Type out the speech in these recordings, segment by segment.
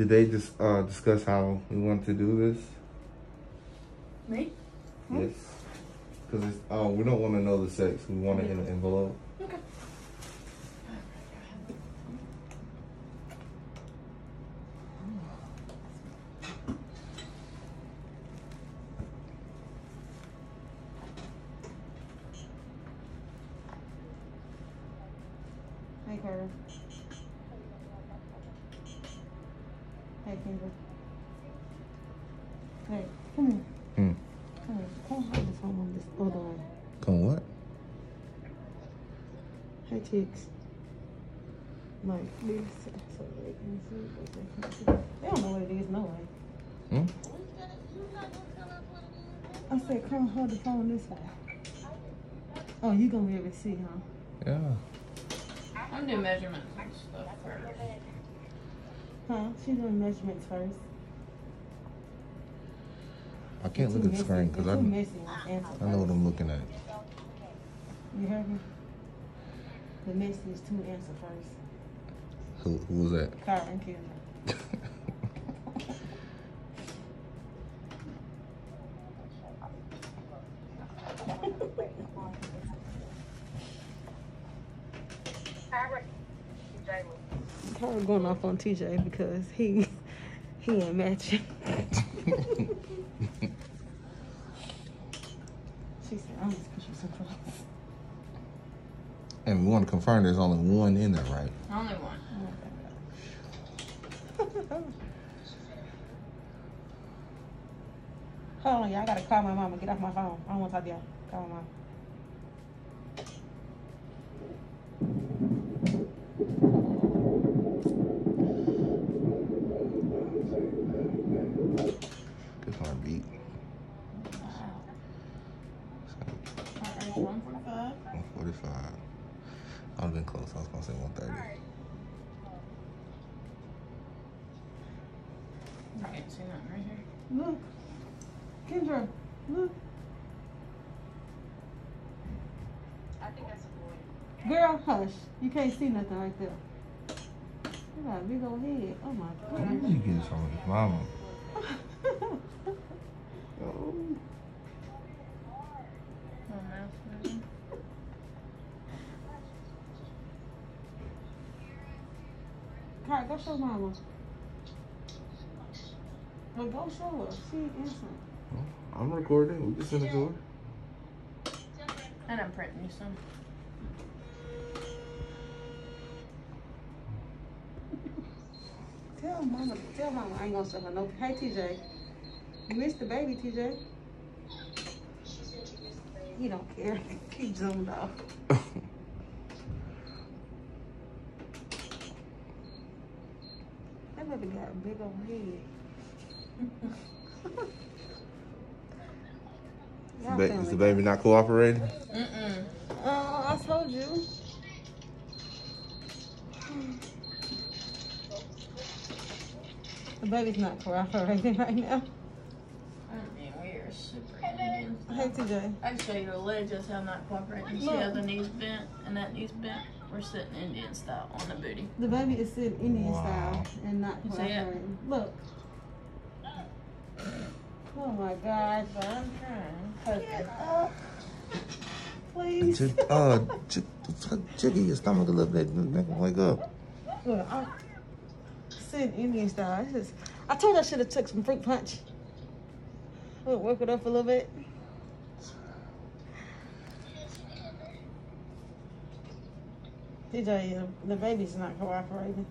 Did they just uh, discuss how we want to do this? Me? Yes. Because uh, we don't want to know the sex. We want it in an envelope. Okay. Hey, Carter. Hey, Kendra. Come here. Hmm. Come here. Come hold the phone on this other one. Come what? Hey, chicks. Like, please. They can see what they can see. They don't know what it is, no way. Hmm? I said, come hold the phone this way. Oh, you gonna be able to see, huh? Yeah. I'm doing measurements and stuff first. Huh? She doing measurements first. I can't look at the messy. screen because They're I, too ah, I messy. Answer know what I'm looking at. You heard me? The message is to answer first. Who, who was that? Cara and Kendra. Cara going off on TJ because he he ain't matching. she said, I'm just put you some clothes. and we want to confirm there's only one in there, right? Only one. Hold on, y'all. I gotta call my mama. Get off my phone. I don't want to talk to y'all. Call my mama. Good heartbeat. Alright, 145. 145. I would have been close. I was going to say 130. You can't see nothing right here. Look. Kendra, look. I think that's a boy. Girl, hush. You can't see nothing right there. You got a big old head. Oh my Where god. did you get this from his mama? Kai, go show mama. Well, go show her. She ain't answering. I'm recording. We can send it to her. And I'm printing you some. Tell mama, tell mama I ain't gonna show her no. Hey, TJ. You missed the baby, TJ. He don't care. He zoomed off. That baby got a big old head. Ba- is the baby not cooperating? Mm-mm. Oh, I told you. The baby's not cooperating right now. I mean, we are super Indian. Hey, TJ. I can show you the leg just how not cooperating. See Look. how the knees bent and that knee's bent? We're sitting Indian style on the booty. The baby is sitting Indian Wow. style and not You cooperating. Look. Oh my God, but I'm trying. Poke it up. Please. Uh, j- jiggy your stomach a little bit. Make him wake up. Look, I'm sitting Indian style. It's just, I told I should have took some fruit punch. Look, work it up a little bit. TJ, uh, the baby's not cooperating.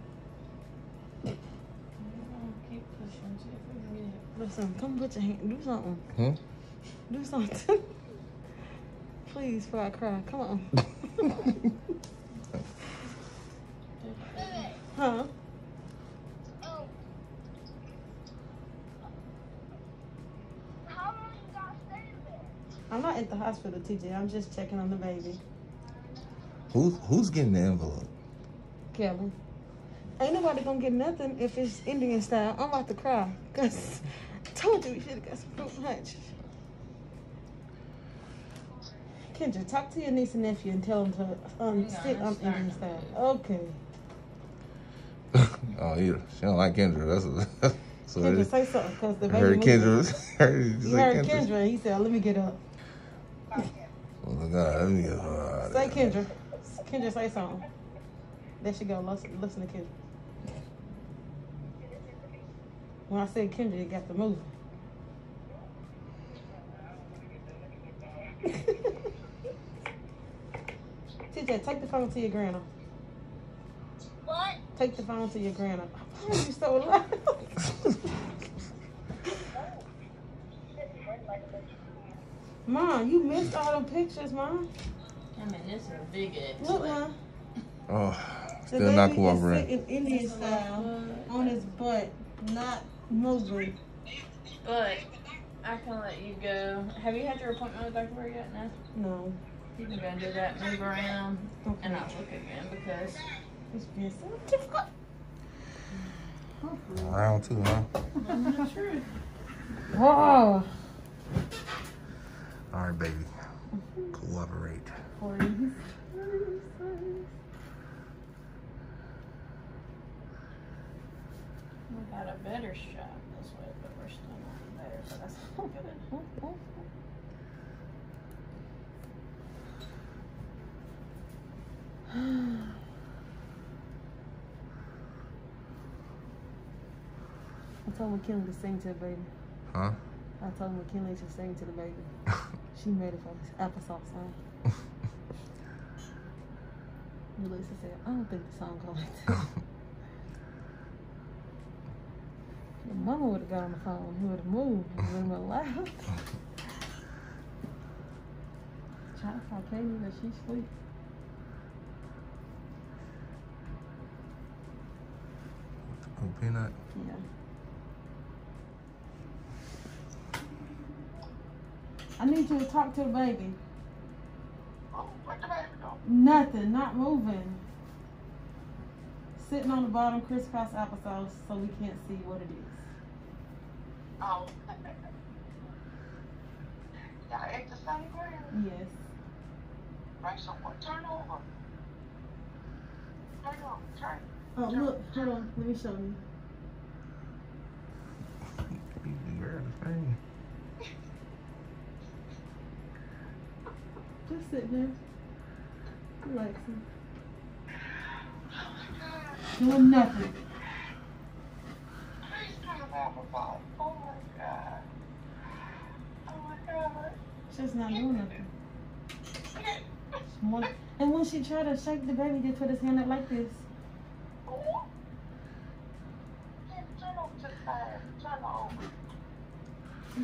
Keep pushing, see if we can get it. Listen, come put your hand, do something. Hmm? Do something. Please, before I cry. Come on. huh? I'm not at the hospital, TJ. I'm just checking on the baby. Who's who's getting the envelope? Kelly. Ain't nobody gonna get nothing if it's Indian style. I'm about to cry. Cause I told you we should have got some fruit punch. Kendra, talk to your niece and nephew and tell them to um, Hang on, sit I'm on starting Indian style. Okay. oh, yeah. She don't like Kendra. That's a, so Kendra, say something, because the baby heard moving. Kendra. heard you You heard Kendra. Kendra. He said, let me get up. Oh my God, let me get uh, Say Kendra. Kendra, say something. There she go. Listen, listen to Kendra. When I said Kendra, you got to move. TJ, take the phone to your grandma. What? Take the phone to your grandma. Why are you so loud? Mom, you missed all them pictures, Mom. I mean, this is a big X. Look, Mom. Oh, The still not baby is cooperating. sitting Indian style uh, on his butt, not moving. But I can let you go. Have you had your appointment with Dr. Bird yet? No. No. You can go and do that, move around, Okay. and I'll look again because It's been so difficult. Round two, huh? I'm not sure. Whoa. All right, baby. Cooperate. Please. We got a better shot this way, but we're still not there. So that's not good. I told McKinley to sing to the baby. Huh? I told McKinley to sing to the baby. She made it for applesauce song. Melissa said, I don't think the song going that. Your mama would have got on the phone. He would have moved. He would have been loud. To call Katie, but she's asleep. oh, peanut. Yeah. I need you to talk to the baby. Oh, where'd the baby go? Nothing, not moving. Sitting on the bottom, crisscross applesauce, so we can't see what it is. Oh. Y'all ate the same ground. Yes. Right, so what? Turn over. Turn over. Turn. Oh, look, hold on, let me show you. You grab the. Just sitting there, relaxing, doing nothing. Just not doing nothing. And when she tried to shake the baby, they put his hand up like this.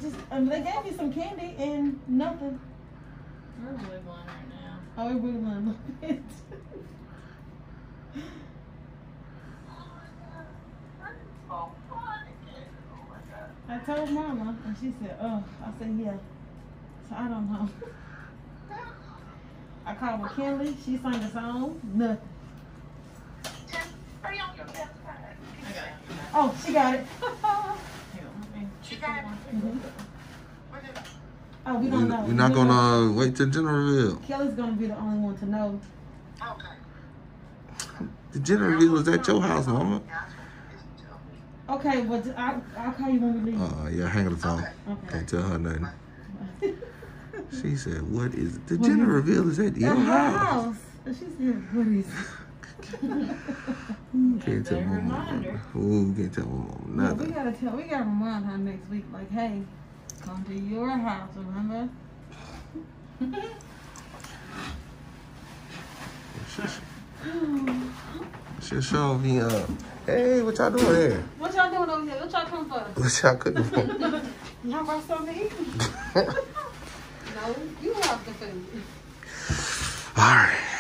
Just, um, they gave you some candy and nothing. We're wiggling right now. Oh, it wiggling a little bit. Oh, funny. Oh my god. I told Mama, and she said, "Oh," I said, "Yeah." So I don't know. I called McKinley. She sang a song. Nothing. Just stay on your left side. I got it. Oh, she got it. Here, let me She got it. Mhm. It? Oh, we We, don't know. we're not We don't know. gonna wait till dinner reveal. Kelly's gonna be the only one to know. Okay. The dinner reveal was at your house, mama. Yeah, that's what you Okay, but I, I'll call you when we leave. Uh, yeah, hang up the phone. Okay. Can't tell her nothing. She said, "What is it? The What dinner is it? reveal is at your At house." house. And she said, "What is it?" Can't tell Good my mama. reminder. Ooh, can't tell my mama Yeah, we gotta tell. We gotta remind her next week. Like, hey, come to your house. Remember? She'll show me uh, hey, what y'all doing here? What y'all doing over here? What y'all come for? What y'all cooking for? Y'all brought something to eat? no, you have the food. All right.